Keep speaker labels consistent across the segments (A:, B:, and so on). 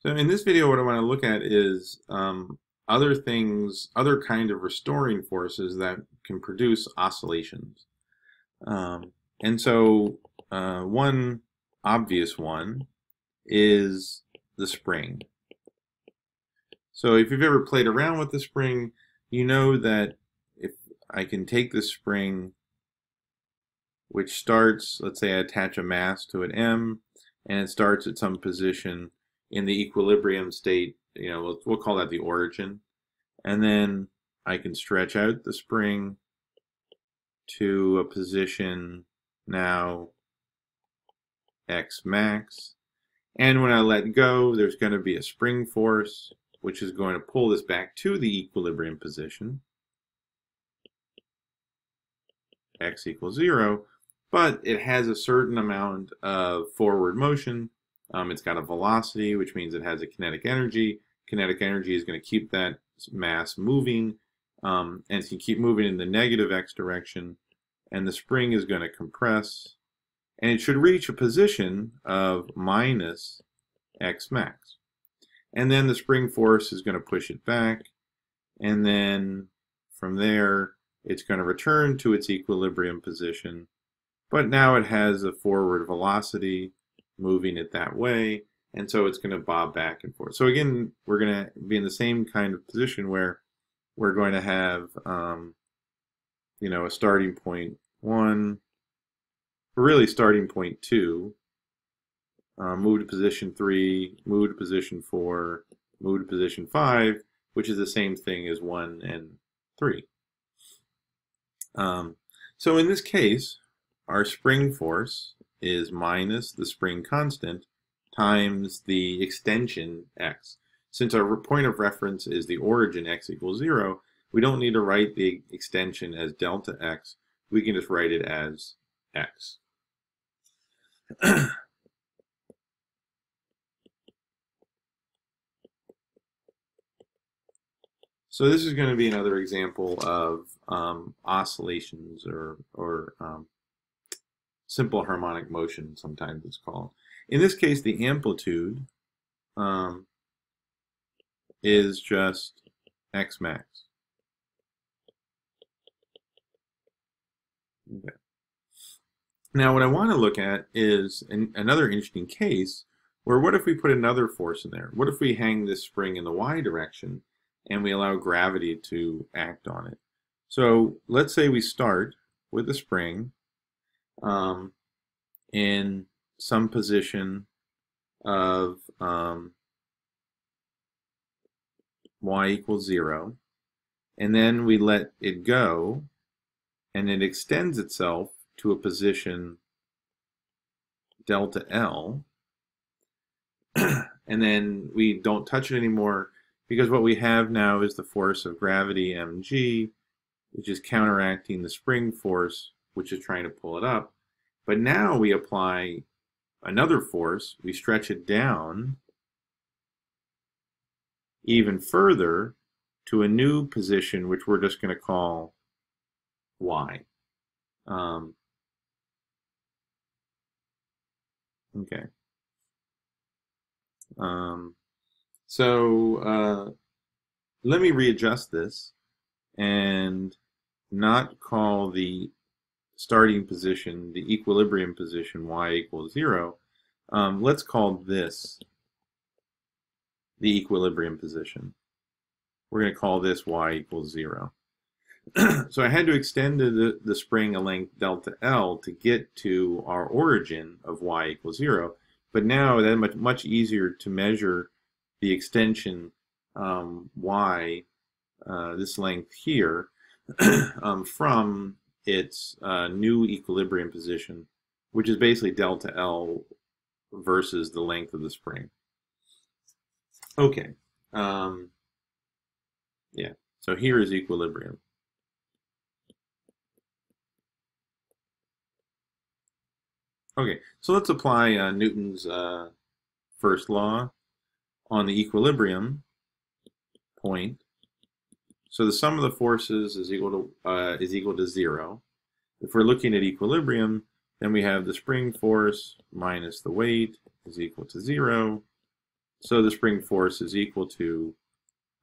A: So in this video, what I want to look at is um, other things, other kind of restoring forces that can produce oscillations. Um, and so uh, one obvious one is the spring. So if you've ever played around with the spring, you know that if I can take the spring, which starts, let's say I attach a mass to an M, and it starts at some position in the equilibrium state, you know, we'll, we'll call that the origin. And then I can stretch out the spring to a position now x max. And when I let go, there's going to be a spring force, which is going to pull this back to the equilibrium position, x equals 0, but it has a certain amount of forward motion um, it's got a velocity, which means it has a kinetic energy. Kinetic energy is going to keep that mass moving, um, and it's going to keep moving in the negative x direction, and the spring is going to compress, and it should reach a position of minus x max. And then the spring force is going to push it back, and then from there, it's going to return to its equilibrium position, but now it has a forward velocity, moving it that way. And so it's going to bob back and forth. So again, we're going to be in the same kind of position where we're going to have, um, you know, a starting point one, really starting point two, uh, move to position three, move to position four, move to position five, which is the same thing as one and three. Um, so in this case, our spring force is minus the spring constant times the extension x. Since our point of reference is the origin x equals 0, we don't need to write the extension as delta x. We can just write it as x. so this is going to be another example of um, oscillations or, or um, simple harmonic motion, sometimes it's called. In this case, the amplitude um, is just x max. Okay. Now, what I want to look at is an, another interesting case where what if we put another force in there? What if we hang this spring in the y direction and we allow gravity to act on it? So let's say we start with a spring um, in some position of um, y equals 0, and then we let it go, and it extends itself to a position delta L, and then we don't touch it anymore because what we have now is the force of gravity mg, which is counteracting the spring force, which is trying to pull it up. But now we apply another force, we stretch it down even further to a new position, which we're just going to call y. Um, okay. Um, so uh, let me readjust this and not call the starting position, the equilibrium position, y equals 0, um, let's call this the equilibrium position. We're going to call this y equals 0. so I had to extend the, the spring a length delta L to get to our origin of y equals 0. But now that's much, much easier to measure the extension um, y, uh, this length here, um, from its uh, new equilibrium position, which is basically delta L versus the length of the spring. Okay. Um, yeah, so here is equilibrium. Okay, so let's apply uh, Newton's uh, first law on the equilibrium point so the sum of the forces is equal to uh, is equal to zero. If we're looking at equilibrium, then we have the spring force minus the weight is equal to zero. So the spring force is equal to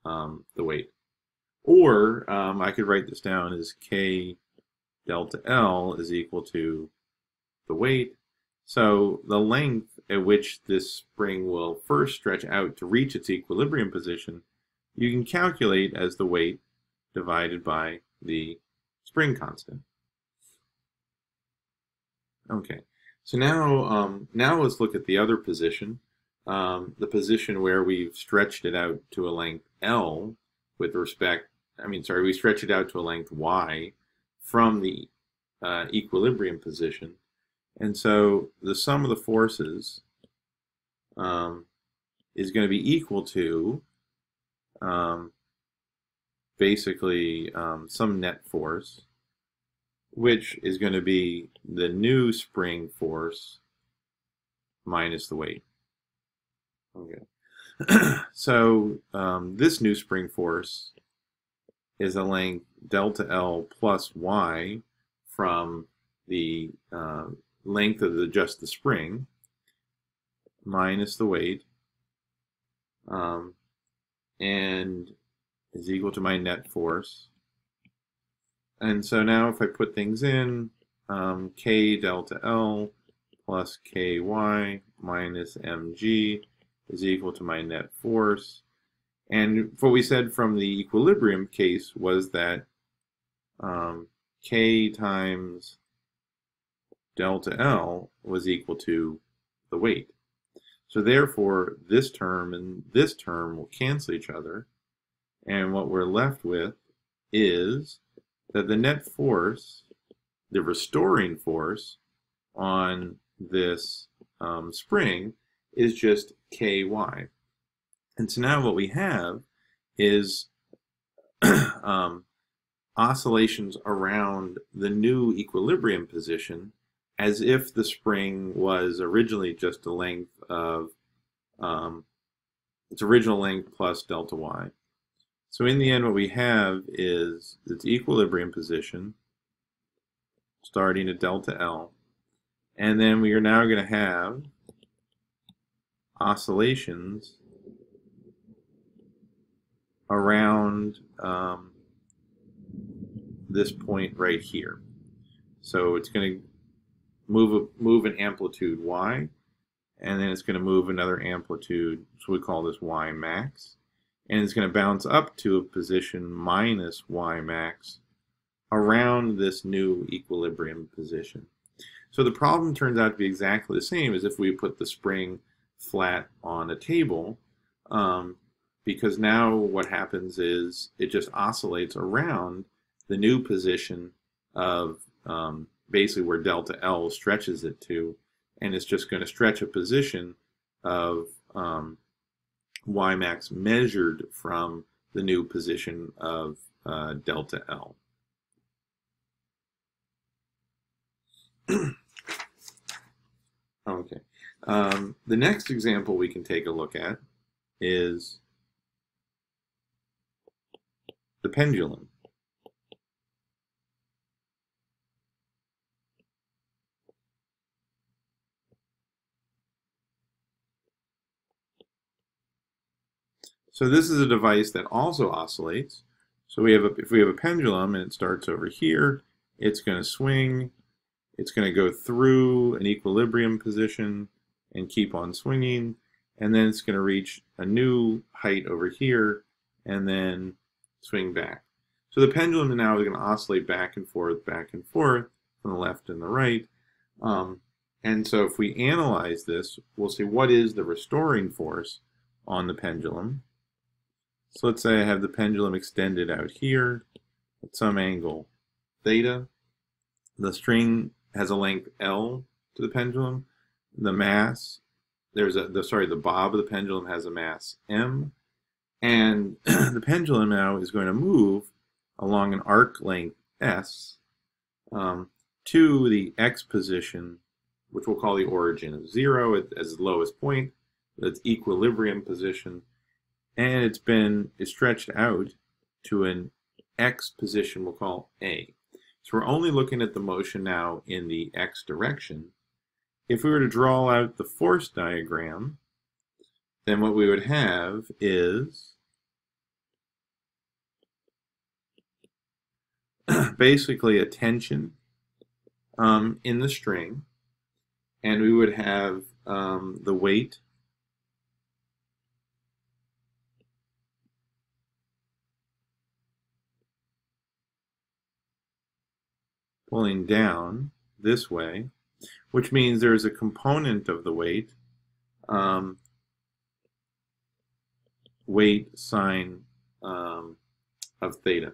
A: um, the weight. Or um, I could write this down as K delta L is equal to the weight. So the length at which this spring will first stretch out to reach its equilibrium position, you can calculate as the weight divided by the spring constant. Okay, so now, um, now let's look at the other position, um, the position where we've stretched it out to a length L with respect, I mean, sorry, we stretch it out to a length Y from the uh, equilibrium position. And so the sum of the forces um, is going to be equal to um, basically um, some net force which is going to be the new spring force minus the weight. Okay. so um, this new spring force is a length delta L plus Y from the uh, length of the just the spring minus the weight um, and is equal to my net force and so now if I put things in, um, k delta L plus ky minus mg is equal to my net force. And what we said from the equilibrium case was that um, k times delta L was equal to the weight. So therefore, this term and this term will cancel each other. And what we're left with is that the net force, the restoring force on this um, spring is just ky. And so now what we have is um, oscillations around the new equilibrium position as if the spring was originally just a length of um, its original length plus delta y. So in the end, what we have is its equilibrium position starting at delta L. And then we are now going to have oscillations around um, this point right here. So it's going to move move an amplitude y, and then it's going to move another amplitude, so we call this y max and it's going to bounce up to a position minus y max around this new equilibrium position. So the problem turns out to be exactly the same as if we put the spring flat on a table, um, because now what happens is it just oscillates around the new position of um, basically where delta L stretches it to, and it's just going to stretch a position of um, Y max measured from the new position of uh, delta L. okay. Um, the next example we can take a look at is the pendulum. So this is a device that also oscillates. So we have a, if we have a pendulum and it starts over here, it's going to swing. It's going to go through an equilibrium position and keep on swinging. And then it's going to reach a new height over here and then swing back. So the pendulum now is going to oscillate back and forth, back and forth from the left and the right. Um, and so if we analyze this, we'll see what is the restoring force on the pendulum. So let's say I have the pendulum extended out here at some angle theta. The string has a length L to the pendulum. The mass, there's a, the, sorry, the bob of the pendulum has a mass M. And the pendulum now is going to move along an arc length S um, to the X position, which we'll call the origin of zero as the lowest point, its equilibrium position, and it's been stretched out to an x position we'll call A. So we're only looking at the motion now in the x direction. If we were to draw out the force diagram, then what we would have is basically a tension um, in the string, and we would have um, the weight pulling down this way, which means there's a component of the weight, um, weight sine um, of theta.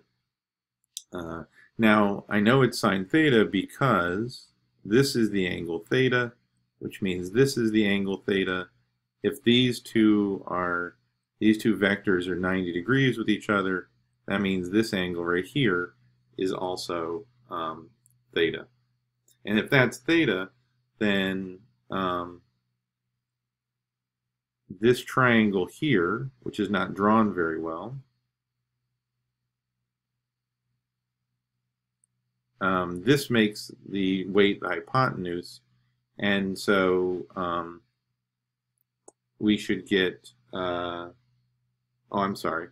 A: Uh, now, I know it's sine theta because this is the angle theta, which means this is the angle theta. If these two are, these two vectors are 90 degrees with each other, that means this angle right here is also um, theta. And if that's theta, then um, this triangle here, which is not drawn very well, um, this makes the weight the hypotenuse, and so um, we should get, uh, oh, I'm sorry.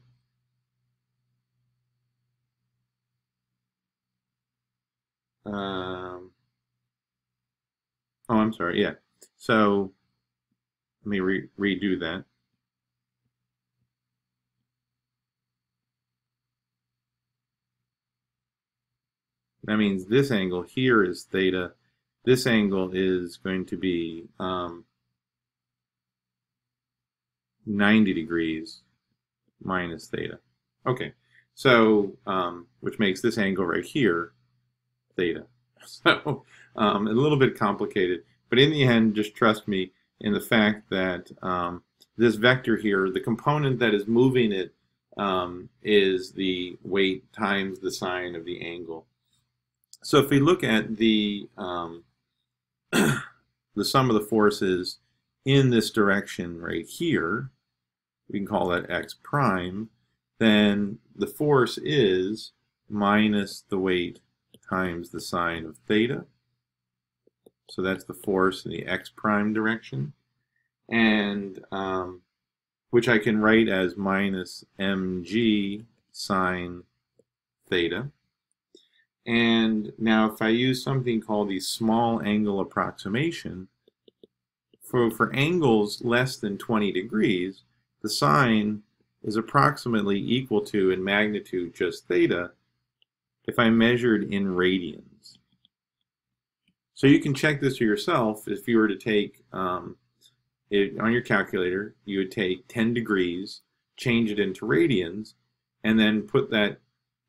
A: Um, oh, I'm sorry, yeah. So let me re redo that. That means this angle here is theta. This angle is going to be um, 90 degrees minus theta. Okay, so um, which makes this angle right here theta. So um, a little bit complicated, but in the end, just trust me in the fact that um, this vector here, the component that is moving it um, is the weight times the sine of the angle. So if we look at the um, the sum of the forces in this direction right here, we can call that x prime, then the force is minus the weight times the sine of theta. So that's the force in the x prime direction. And um, which I can write as minus mg sine theta. And now if I use something called the small angle approximation, for, for angles less than 20 degrees, the sine is approximately equal to in magnitude just theta if I measured in radians. So you can check this for yourself if you were to take um, it on your calculator, you would take 10 degrees, change it into radians, and then put that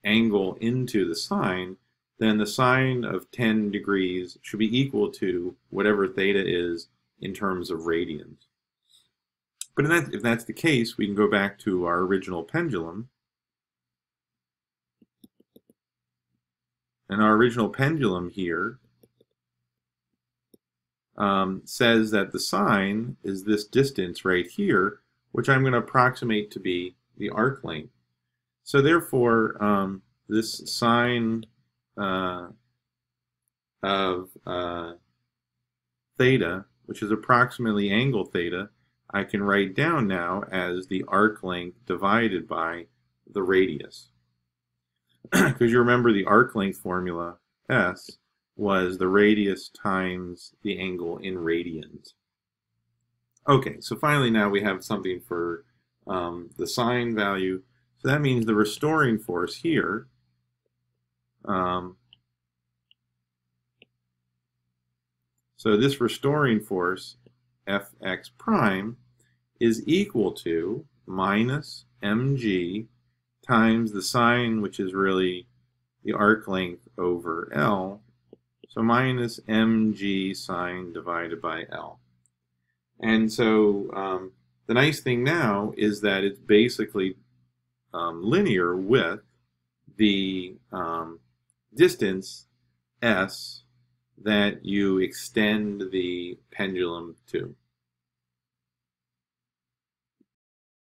A: angle into the sine, then the sine of 10 degrees should be equal to whatever theta is in terms of radians. But if that's the case, we can go back to our original pendulum. And our original pendulum here um, says that the sine is this distance right here, which I'm going to approximate to be the arc length. So therefore, um, this sine uh, of uh, theta, which is approximately angle theta, I can write down now as the arc length divided by the radius. Because you remember the arc length formula, S, was the radius times the angle in radians. Okay, so finally now we have something for um, the sine value so that means the restoring force here um, so this restoring force Fx prime is equal to minus mg times the sine, which is really the arc length over L. So minus mg sine divided by L. And so um, the nice thing now is that it's basically um, linear with the um, distance s that you extend the pendulum to.